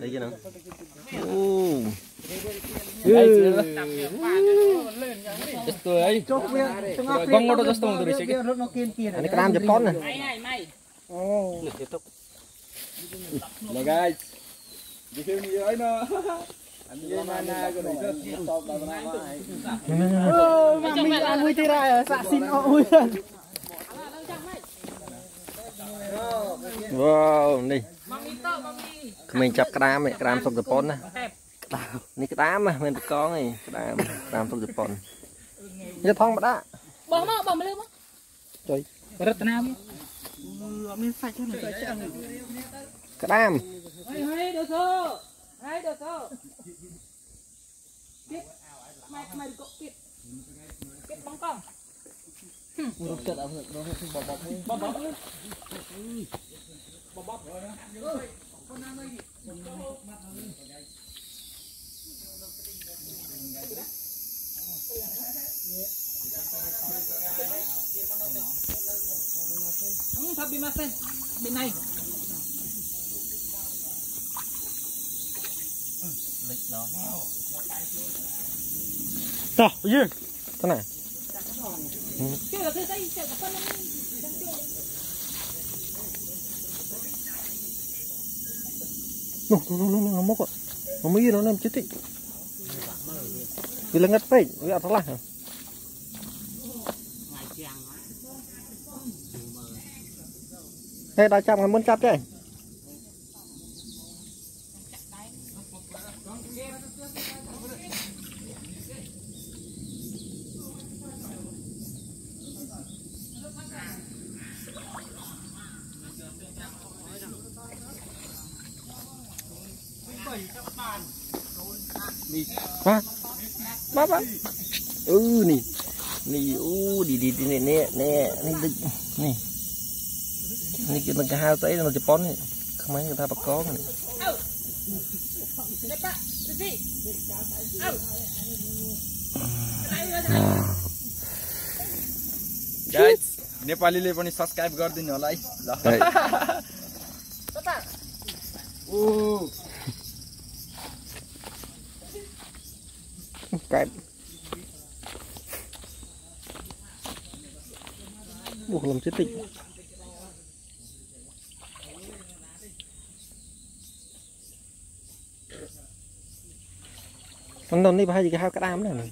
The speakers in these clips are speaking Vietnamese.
Đây kia nào. Ô. Jatuh ay. Cok dia tengah Bang mau terus tunggu dari sini. Dia rot kian kian. Ini keram Jepang nè. Oh. Hello guys. Di sini ni ay na. Ani mana ko ni stop na na mai. Oh, mami ang mui tira ya, sak sin o ui. Wow, នេះ ក្មេងចាប់ក្តាមឯក្តាមសុកជប៉ុនណាក្តាមនេះក្តាមណាមិនតកងឯក្តាមក្តាមសុកជប៉ុនយកថងបដាបោះមកបោះមកលើមក Berat tenam. Min sạch cho này. ក្តាមហើយហើយដល់ទៅហើយដល់ទៅទៀតម៉ែម៉ែកុកទៀតទៀតបងកង Rot kat apa? Rot tu bobok ni. បបប Hmm, sabi masen. Binay. Tah, ye. ទៅណា Chưa là thế đây, chưa là con này. Nuh, nuh, nuh, nuh, làm chết đi vì nona cetik. Bila ngat pek, ya salah. Thế đã chạm, muốn chạm chứ? Hả? Bác bác. Ừ nè. Nè u đi đi đi nè nè nè nè đi nè. Nè cái cái hao tới nó Japan này. Không mấy người ta bắt có này. Đây, Pak. Sisi. Guys, नेपालीले पनि सब्स्क्राइब गरिदिनु होला है ल កើតបុកលំចិត្តតិចប៉ុន្តែនេះប្រហែលជាគេហៅក្តាមដែរណា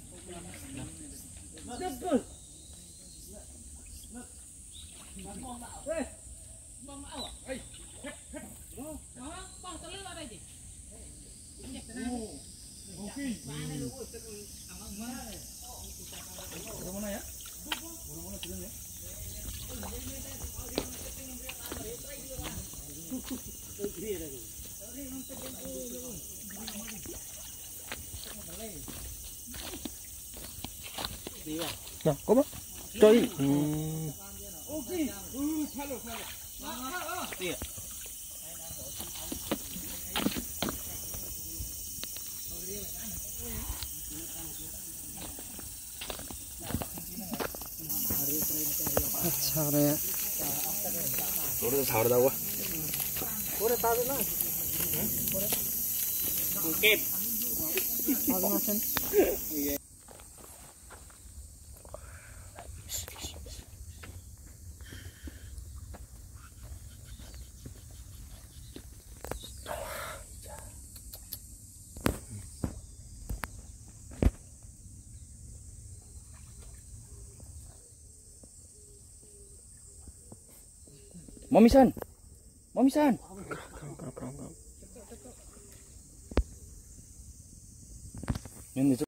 Nào, có bác Chơi ừ. Sao đây ạ? Udah sahur dah gua. Ore tahu na. Bukit. Iya. Mamisan. Mamisan. Kerang, kerang, kerang, kerang. നിന്ന്